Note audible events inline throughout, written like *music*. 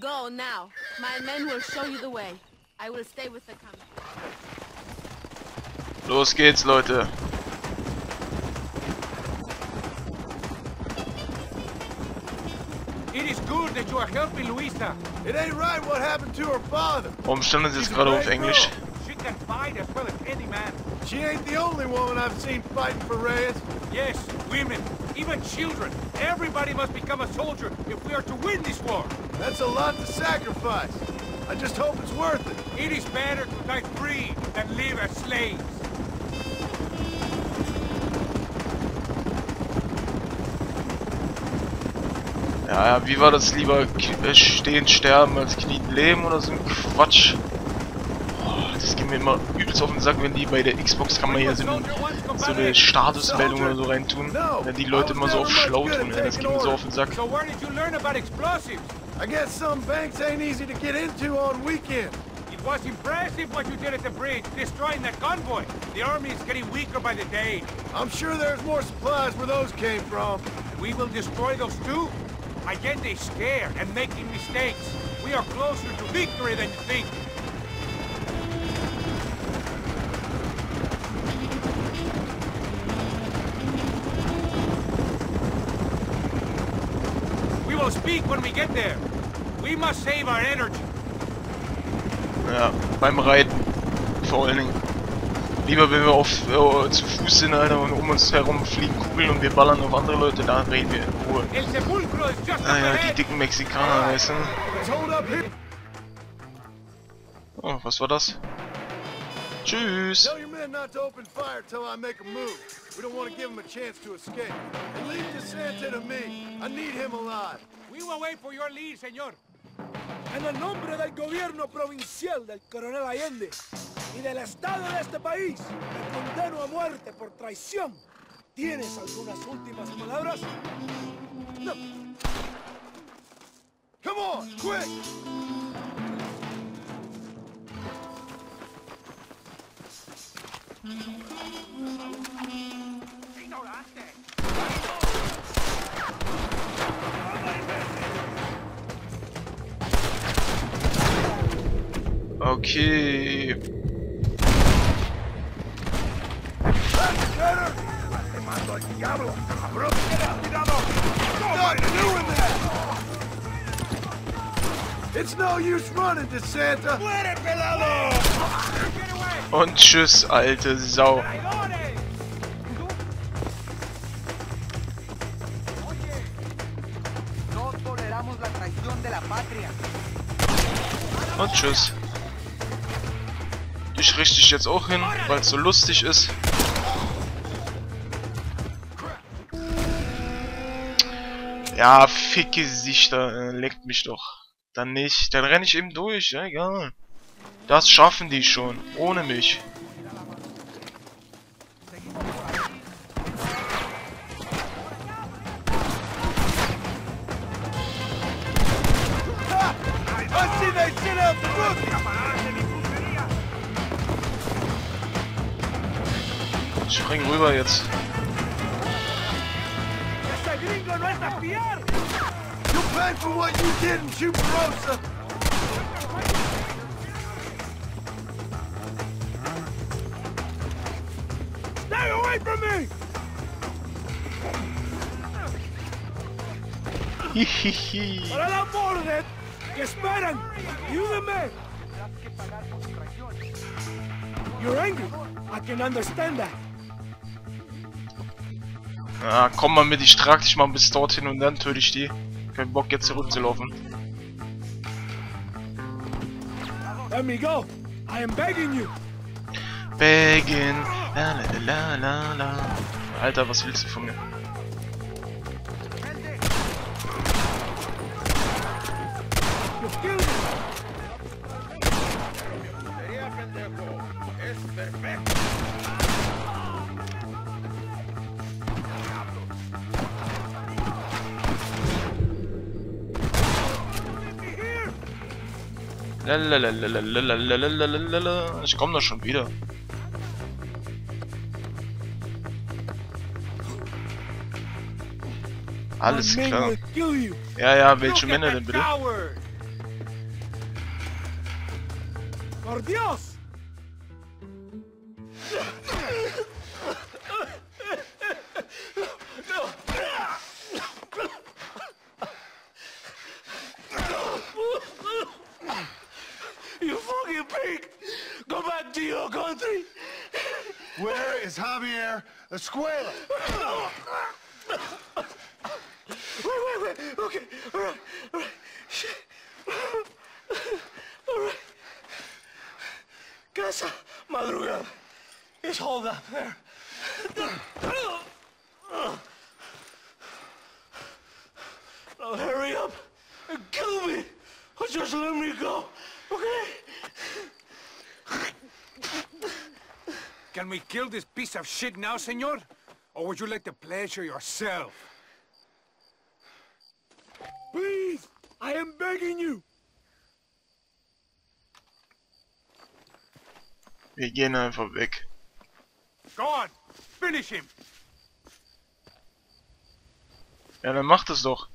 Go now. My men will show you the way. I will stay with the company. Los geht's, Leute. It is good that you are helping Luisa. It ain't right what happened to her father. Warum stand das jetzt gerade auf Englisch? She can fight as well as any man. She ain't the only woman I've seen fighting for Reyes. Yes, women, even children. Everybody must become a soldier if we are to win this war. That's a lot to sacrifice. I just hope it's worth it. It is better to die free than live as slaves. Ja, ja, wie war das lieber äh, stehen, sterben als knien, leben oder so ein Quatsch? Das geht mir immer übelst auf den Sack, wenn die bei der Xbox kann man hier so, einen- so eine Statusmeldung oder so reintun. Wenn die Leute immer so auf schlau tun, ey, das geht mir so auf den Sack. I guess some banks ain't easy to get into on weekends. It was impressive what you did at the bridge, destroying that convoy. The army is getting weaker by the day. I'm sure there's more supplies where those came from. We will destroy those too. Allende is scared and making mistakes. We are closer to victory than you think. Will speak when we get there. We must save our energy. Ja, beim Reiten. Vor allen Dingen. Lieber wenn wir auf äh, zu Fuß sind, Alter, und um uns herum fliegen Kugeln und wir ballern auf andere Leute, da reden wir in Ruhe. Naja, die ahead. dicken Mexikaner, weißt du? Oh, was war das? Tschüss. Not to open fire till I make a move. We don't want to give them a chance to escape. And leave DeSanta to me. I need him alive. We will wait for your lead, señor. En el nombre del gobierno provincial del coronel Allende y del Estado de este país, te condeno a muerte por traición. ¿Tienes algunas últimas palabras? No. Come on, quick! Okay. It's no use running, DeSanta. Let it, Und tschüss, alte Sau. Und tschüss. Dich richte ich jetzt auch hin, weil es so lustig ist. Ja, fick Gesichter, äh, leckt mich doch. Dann nicht, dann renne ich eben durch, ja, egal. Das schaffen die schon, ohne mich. Ich spring rüber jetzt. You pay for what you did and you away from me! Hihihi. ¡Para la orden! ¡Que esperan! ¡Ayúdenme! You're angry. I can understand that. Ja, komm mal mit, ich trag dich mal bis dorthin und dann töte ich die. Kein Bock jetzt zurückzulaufen. Let me go. I am begging you. Begging. La, Alter, was willst du von mir? Lalalala. Ich komme da schon wieder. Alles My klar. will kill you. Ja, ja, welche Männer denn bitte? ¡Por Dios! You fucking pig! Go back to your country! Where is Javier Escuela? All right, all right. All right. Casa Madrugada is hold up there. Now hurry up and kill me, or just let me go, okay? Can we kill this piece of shit now, senor? Or would you like the pleasure yourself? I am begging you. Wir gehen einfach weg. Go on, finish him. Ja, dann macht es doch.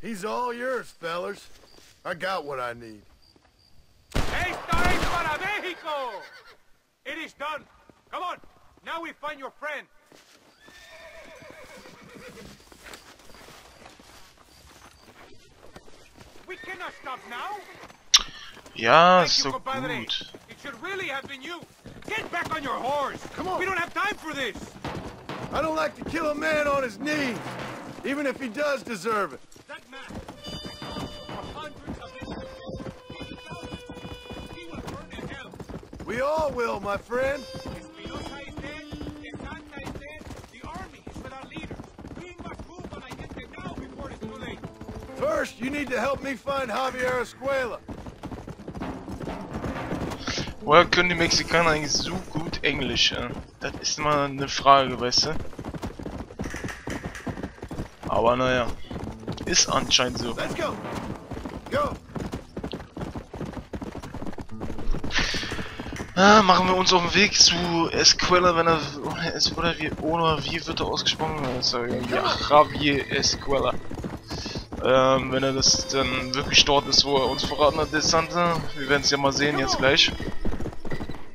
He's all yours, fellers. I got what I need. Esta es para Mexico! It is done. Come on, now we find your friend. We cannot stop now. Ja, Thank ist you, so compadre. gut. It should really have been you. Get back on your horse. Come on. We don't have time for this. I don't like to kill a man on his knees, even if he does deserve it. That man. for hundreds of innocent He will burn in hell. We all will, my friend. You need to help me find Javier Escuela. Woher können die Mexikaner eigentlich so gut Englisch? Ja? Das ist mal eine Frage, weißt du? Aber naja, ist anscheinend so. Let's go. Go. Ah, machen wir uns auf den Weg zu Escuela, wenn er oder es oder wie oder wie wird er ausgesprochen? Also, ja, Javier Escuela. Ähm, wenn er das dann wirklich dort ist, wo er uns verraten hat, der Santa. Wir werden es ja mal sehen jetzt gleich.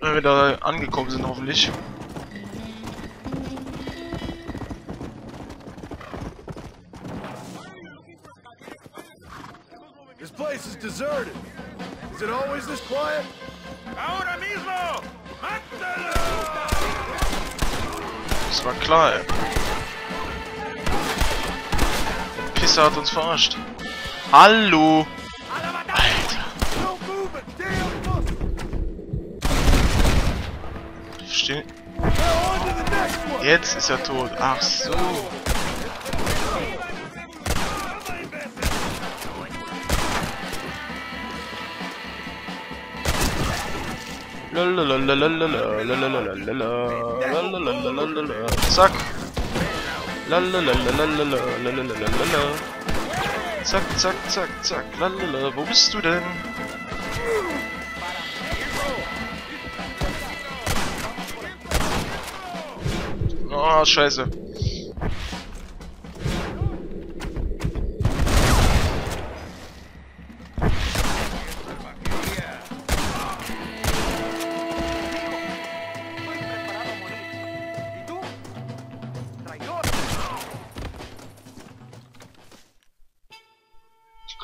Wenn wir da angekommen sind, hoffentlich. This place is deserted. Is it always this quiet? Ahora mismo. ¡Mátalo! Das war klar, ey. Pisser hat uns verarscht. Hallo! Alter. Jetzt ist er tot. Ach so. Zack. Lalalalalalala. Zack, zack, zack, zack. Lalala. Wo bist du denn? Oh, scheiße.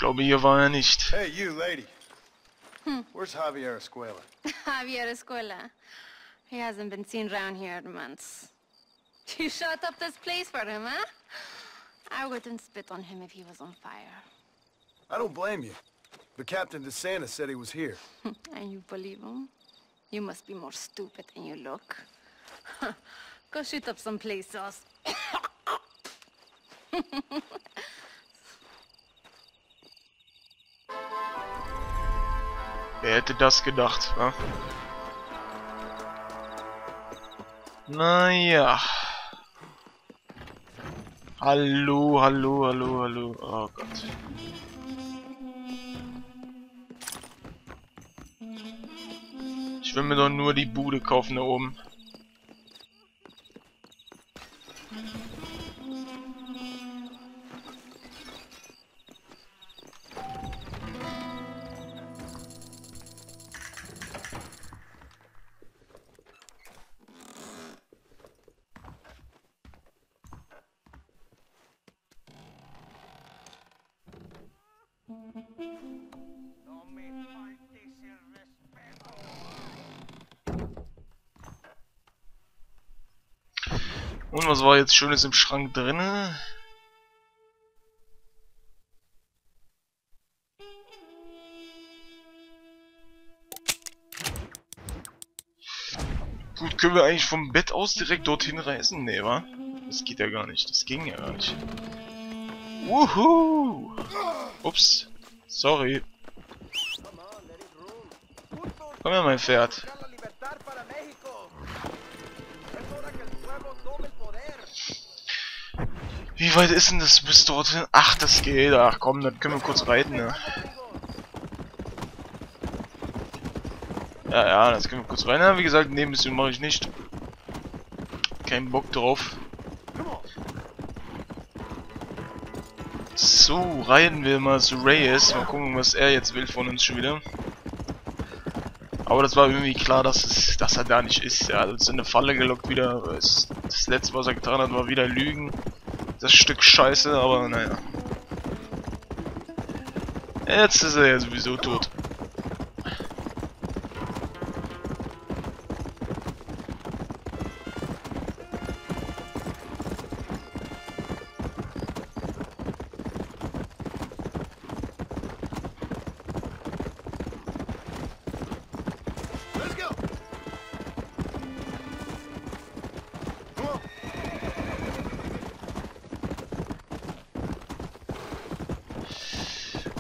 Glaube, hier war er nicht. Hey, you lady. Where's Javier Escuela? *laughs* Javier Escuela. He hasn't been seen around here in months. *laughs* You shut up this place for him, huh? I wouldn't spit on him if he was on fire. I don't blame you. But Captain DeSanta said he was here. *laughs* and you believe him? You must be more stupid than you look. Go shoot up some places. Wer hätte das gedacht, wa? Naja. Hallo, hallo, hallo, hallo. Oh Gott. Ich will mir doch nur die Bude kaufen da oben. Und was war jetzt Schönes im Schrank drinne? Gut, können wir eigentlich vom Bett aus direkt dorthin reisen? Nee, wa? Das geht ja gar nicht. Das ging ja gar nicht. Wuhu! Ups. Sorry. Komm her, mein Pferd. Wie weit ist denn das bis dorthin? Ach, das geht. Ach komm, dann können wir kurz reiten, ne? Ja, ja, das können wir kurz rein. Ja, wie gesagt, Nebenmission mache ich nicht. Kein Bock drauf. So, reiten wir mal zu Reyes. Mal gucken, was er jetzt will von uns schon wieder. Aber das war irgendwie klar, dass, es, dass er da nicht ist. Er hat uns in eine Falle gelockt wieder. Das letzte, was er getan hat, war wieder Lügen. Das Stück Scheiße, aber naja. Jetzt ist er ja sowieso tot.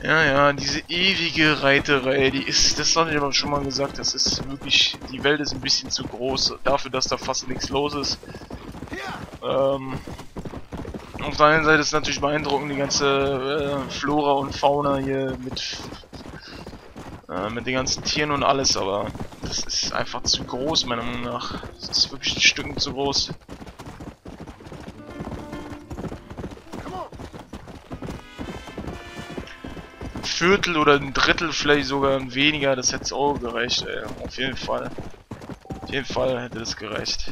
Ja, ja, diese ewige Reiterei, die ist, das hatte ich aber schon mal gesagt, das ist wirklich, die Welt ist ein bisschen zu groß dafür, dass da fast nichts los ist. Ähm, auf der einen Seite ist natürlich beeindruckend, die ganze äh, Flora und Fauna hier mit, äh, mit den ganzen Tieren und alles, aber das ist einfach zu groß, meiner Meinung nach. Das ist wirklich ein Stück zu groß. Viertel oder ein Drittel, vielleicht sogar weniger, das hätte auch gereicht, ey. Auf jeden Fall. Auf jeden Fall hätte das gereicht.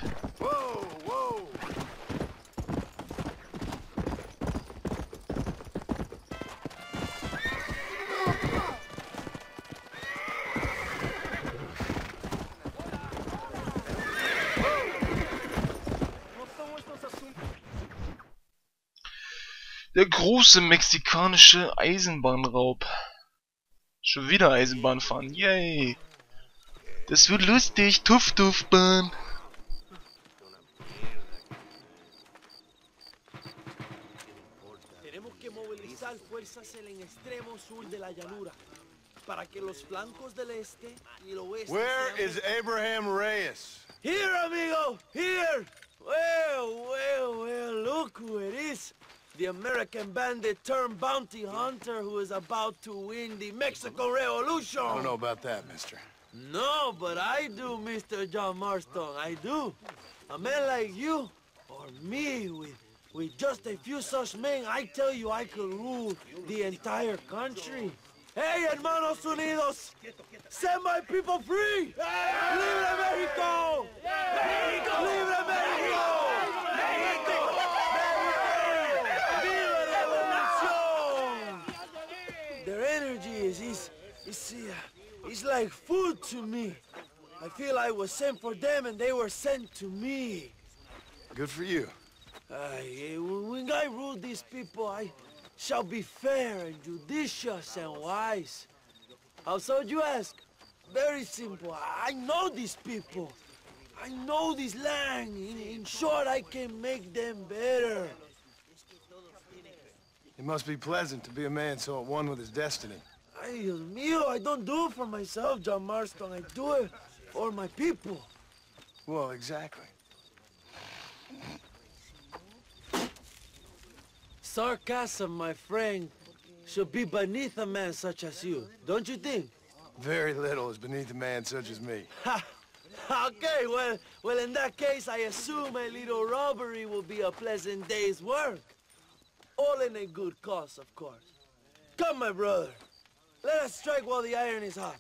Der große mexikanische Eisenbahnraub. Schon wieder Eisenbahn fahren, yay! Das wird lustig, tuff tuff Bahn. Tenemos que movilizar fuerzas en el extremo sur de la llanura para que los flancos del este y el oeste. Where is Abraham Reyes? Here, amigo, here. Well, well, well, look who it is. The American bandit turned bounty hunter who is about to win the Mexican uh-huh. Revolution. I don't know about that, mister. No, but I do, Mr. John Marston. I do. A man like you, or me, with, with just a few such men, I tell you I could rule the entire country. Hey, hermanos unidos! Set my people free! Libre Mexico! Mexico! Libre is, uh, it's like food to me. I feel I was sent for them and they were sent to me. Good for you. Eh, when I rule these people, I shall be fair and judicious and wise. How so, you ask? Very simple. I I know these people. I know this land. In, in short, I can make them better. It must be pleasant to be a man so at one with his destiny. Ay, Dios mío, I don't do it for myself, John Marston. I do it for my people. Well, exactly. Sarcasm, my friend, should be beneath a man such as you, don't you think? Very little is beneath a man such as me. Ha! Okay, well, well, in that case, I assume a little robbery will be a pleasant day's work. All in a good cause, of course. Come, my brother. Let us strike while the iron is hot.